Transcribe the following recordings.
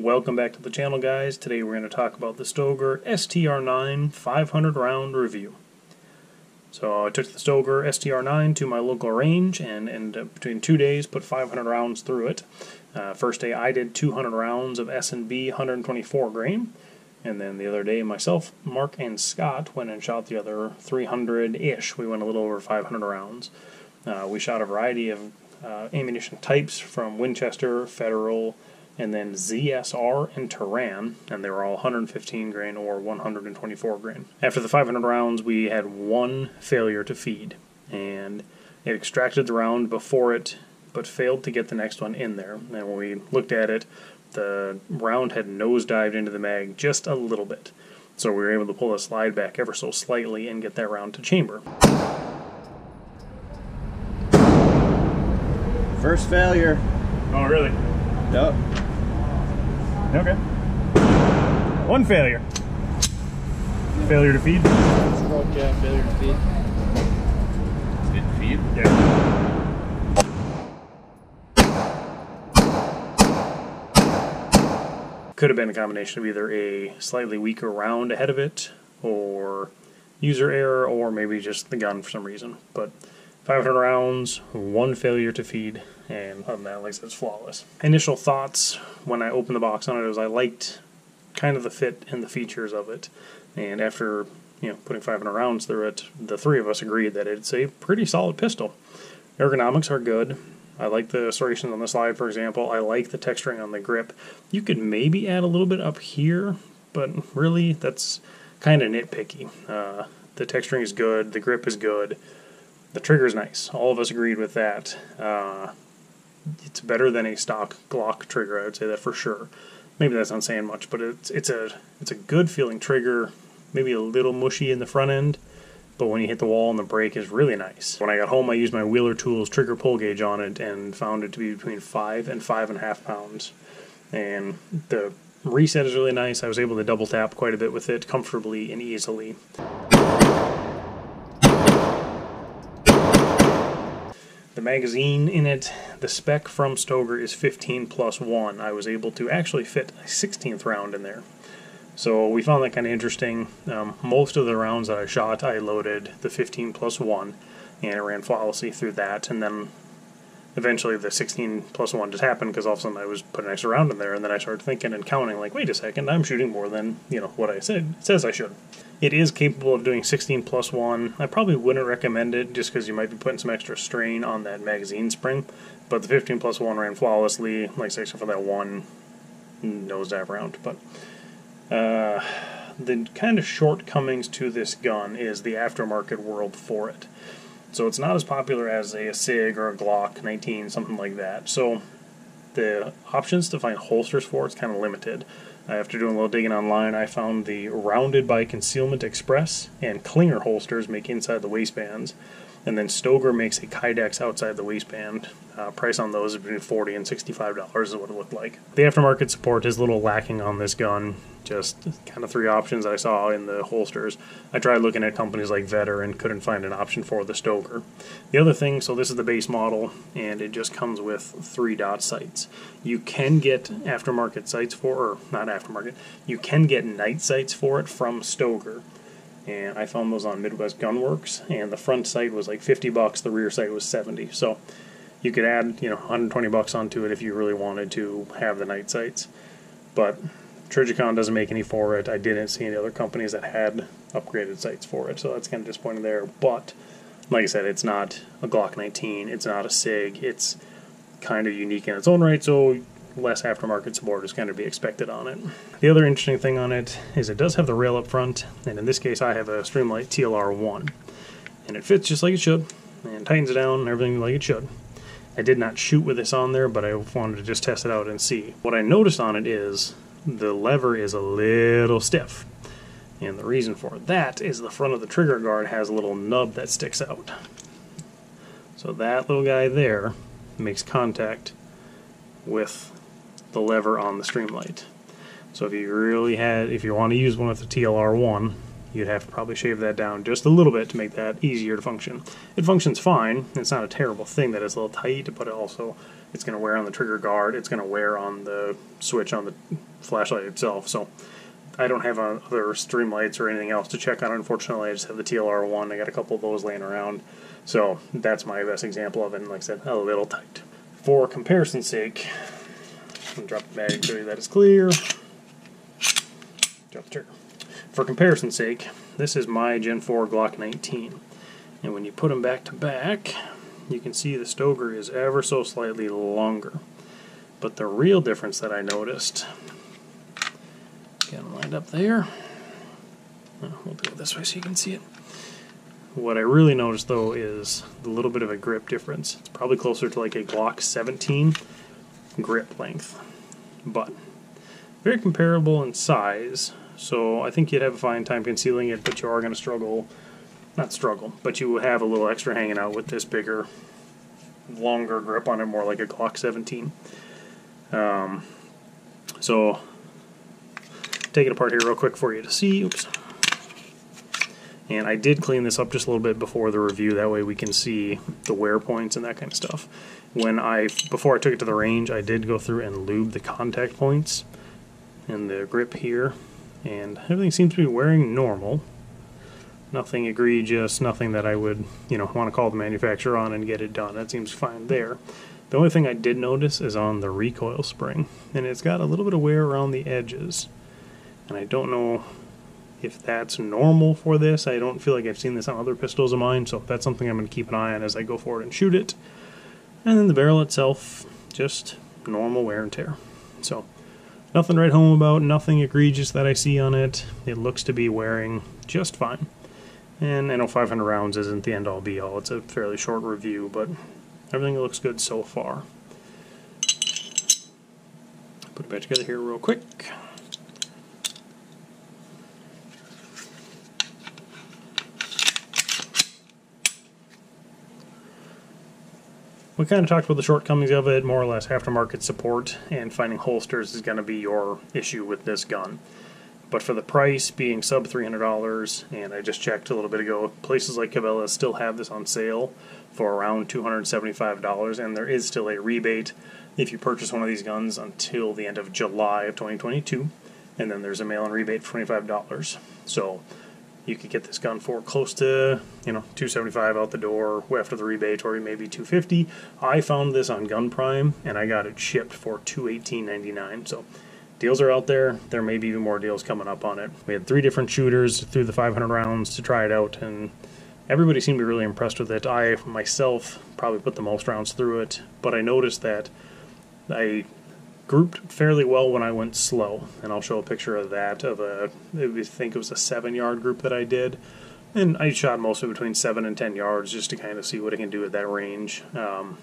Welcome back to the channel guys. Today we're going to talk about the Stoeger STR9 500 round review. So I took the Stoeger STR9 to my local range and, and between two days put 500 rounds through it. Uh, first day I did 200 rounds of S&B 124 grain. And then the other day myself, Mark, and Scott went and shot the other 300-ish. We went a little over 500 rounds. Uh, we shot a variety of uh, ammunition types from Winchester, Federal, and then ZSR and Taran, and they were all 115 grain or 124 grain. After the 500 rounds, we had one failure to feed, and it extracted the round before it, but failed to get the next one in there. And when we looked at it, the round had nosedived into the mag just a little bit. So we were able to pull the slide back ever so slightly and get that round to chamber. First failure. Oh, really? Yep. Okay. One failure. Failure to feed? Stroke, yeah, failure to feed. Didn't feed? Yeah. Could have been a combination of either a slightly weaker round ahead of it, or user error, or maybe just the gun for some reason. But 500 rounds, one failure to feed, and other than that, like I said, it's flawless. Initial thoughts when I opened the box on it was I liked kind of the fit and the features of it, and after you know putting 500 rounds through it, the three of us agreed that it's a pretty solid pistol. Ergonomics are good. I like the serrations on the slide, for example. I like the texturing on the grip. You could maybe add a little bit up here, but really that's kind of nitpicky. Uh, the texturing is good, the grip is good, the trigger is nice. All of us agreed with that. Uh, it's better than a stock Glock trigger. I would say that for sure. Maybe that's not saying much, but it's it's a it's a good feeling trigger. Maybe a little mushy in the front end, but when you hit the wall and the brake is really nice. When I got home, I used my Wheeler Tools trigger pull gauge on it and found it to be between five and five and a half pounds. And the reset is really nice. I was able to double tap quite a bit with it comfortably and easily. The magazine in it, the spec from Stoeger is 15 plus 1. I was able to actually fit a 16th round in there. So we found that kind of interesting. Um, most of the rounds that I shot, I loaded the 15 plus 1, and it ran flawlessly through that. And then eventually the 16 plus 1 just happened because all of a sudden I was putting an extra round in there, and then I started thinking and counting, like, wait a second, I'm shooting more than, you know, what I said says I should. It is capable of doing 16 plus 1. I probably wouldn't recommend it just because you might be putting some extra strain on that magazine spring, but the 15 plus 1 ran flawlessly, like except for that one nosedive round. But uh, the kind of shortcomings to this gun is the aftermarket world for it. So it's not as popular as a, SIG or a Glock 19, something like that. So the options to find holsters for it's kind of limited. After doing a little digging online, I found the Rounded by Concealment Express and Clinger holsters make inside the waistbands. And then Stoeger makes a Kydex outside the waistband. Uh, price on those is between 40 and $65 is what it looked like. The aftermarket support is a little lacking on this gun. Just kind of three options I saw in the holsters. I tried looking at companies like Vedder and couldn't find an option for the Stoeger. The other thing, so this is the base model, and it just comes with three dot sights. You can get aftermarket sights for, or not aftermarket, you can get night sights for it from Stoeger and I found those on Midwest Gun Works, and the front sight was like 50 bucks, the rear sight was 70. So you could add, you know, 120 bucks onto it if you really wanted to have the night sights. But Trijicon doesn't make any for it. I didn't see any other companies that had upgraded sights for it, so that's kind of disappointing there. But like I said, it's not a Glock 19, it's not a SIG, it's kind of unique in its own right, so less aftermarket support is going to be expected on it. The other interesting thing on it is it does have the rail up front, and in this case I have a Streamlight TLR1. And it fits just like it should, and tightens down, and everything like it should. I did not shoot with this on there, but I wanted to just test it out and see. What I noticed on it is the lever is a little stiff. And the reason for that is the front of the trigger guard has a little nub that sticks out. So that little guy there makes contact with the lever on the Streamlight. So if you really had, if you want to use one with the TLR1, you'd have to probably shave that down just a little bit to make that easier to function. It functions fine. It's not a terrible thing that it's a little tight, but it also it's going to wear on the trigger guard. It's going to wear on the switch on the flashlight itself. So I don't have other streamlights or anything else to check on. Unfortunately, I just have the TLR one. I got a couple of those laying around. So that's my best example of it. And like I said, a little tight. For comparison's sake, drop the you that it's clear. Drop the trigger. For comparison's sake, this is my Gen 4 Glock 19. And when you put them back to back, you can see the Stoeger is ever so slightly longer. But the real difference that I noticed, get them lined up there. We'll do it this way so you can see it. What I really noticed though is the little bit of a grip difference. It's probably closer to like a Glock 17 grip length, but very comparable in size. So I think you'd have a fine time concealing it, but you are going to struggle. Not struggle, but you will have a little extra hanging out with this bigger, longer grip on it, more like a Glock 17. Um, so take it apart here real quick for you to see. Oops. And I did clean this up just a little bit before the review, that way we can see the wear points and that kind of stuff. When I, before I took it to the range, I did go through and lube the contact points and the grip here, and everything seems to be wearing normal. Nothing egregious, nothing that I would, you know, want to call the manufacturer on and get it done. That seems fine there. The only thing I did notice is on the recoil spring, and it's got a little bit of wear around the edges. And I don't know if that's normal for this. I don't feel like I've seen this on other pistols of mine, so that's something I'm going to keep an eye on as I go forward and shoot it. And then the barrel itself, just normal wear and tear. So, nothing to write home about, nothing egregious that I see on it. It looks to be wearing just fine. And I know 500 rounds isn't the end all be all, it's a fairly short review, but everything looks good so far. Put it back together here real quick. We kind of talked about the shortcomings of it, more or less aftermarket support, and finding holsters is going to be your issue with this gun. But for the price being sub $300, and I just checked a little bit ago, places like Cabela still have this on sale for around $275, and there is still a rebate if you purchase one of these guns until the end of July of 2022, and then there's a mail-in rebate for $25. So you could get this gun for close to you know 275 out the door after the rebate or maybe 250 i found this on gun prime and i got it shipped for 218.99 so deals are out there. There may be even more deals coming up on it. We had three different shooters through the 500 rounds to try it out and everybody seemed to be really impressed with it. I myself probably put the most rounds through it but i noticed that i grouped fairly well when I went slow, and I'll show a picture of that of a I think it was a seven yard group that I did, and I shot mostly between seven and ten yards just to kind of see what I can do at that range. Um,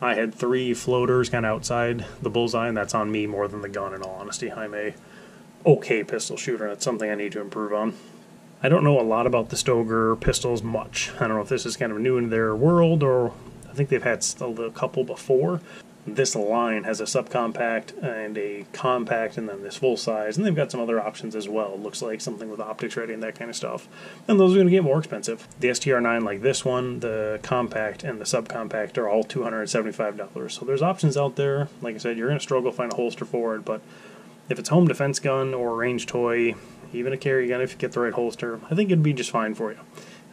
I had three floaters kind of outside the bullseye, and that's on me more than the gun. In all honesty, I'm a okay pistol shooter, and it's something I need to improve on. I don't know a lot about the Stoeger pistols much. I don't know if this is kind of new in their world or I think they've had a couple before, this line has a subcompact and a compact and then this full size and they've got some other options as well. Looks like something with optics ready and that kind of stuff. And those are going to get more expensive. The STR9 like this one the compact and the subcompact are all $275 so there's options out there. Like i said you're going to struggle to find a holster for it but if it's home defense gun or range toy even a carry gun if you get the right holster i think it'd be just fine for you.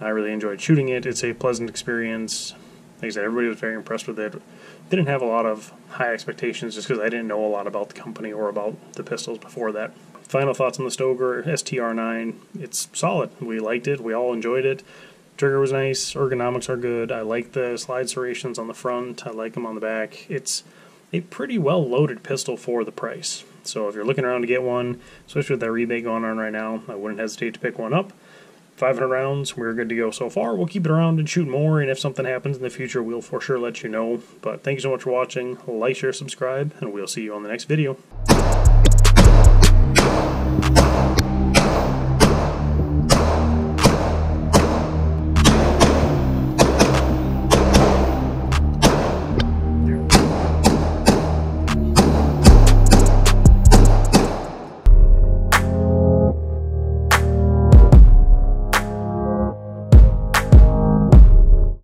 I really enjoyed shooting it. It's a pleasant experience. Like I said, everybody was very impressed with it. Didn't have a lot of high expectations just because I didn't know a lot about the company or about the pistols before that. Final thoughts on the Stoeger STR9. It's solid. We liked it. We all enjoyed it. Trigger was nice. Ergonomics are good. I like the slide serrations on the front. I like them on the back. It's a pretty well loaded pistol for the price. So if you're looking around to get one, especially with that rebate going on right now, I wouldn't hesitate to pick one up. 500 rounds. We're good to go so far. We'll keep it around and shoot more, and if something happens in the future, we'll for sure let you know. But thank you so much for watching. Like, share, subscribe, and we'll see you on the next video.